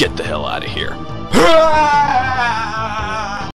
Get the hell out of here.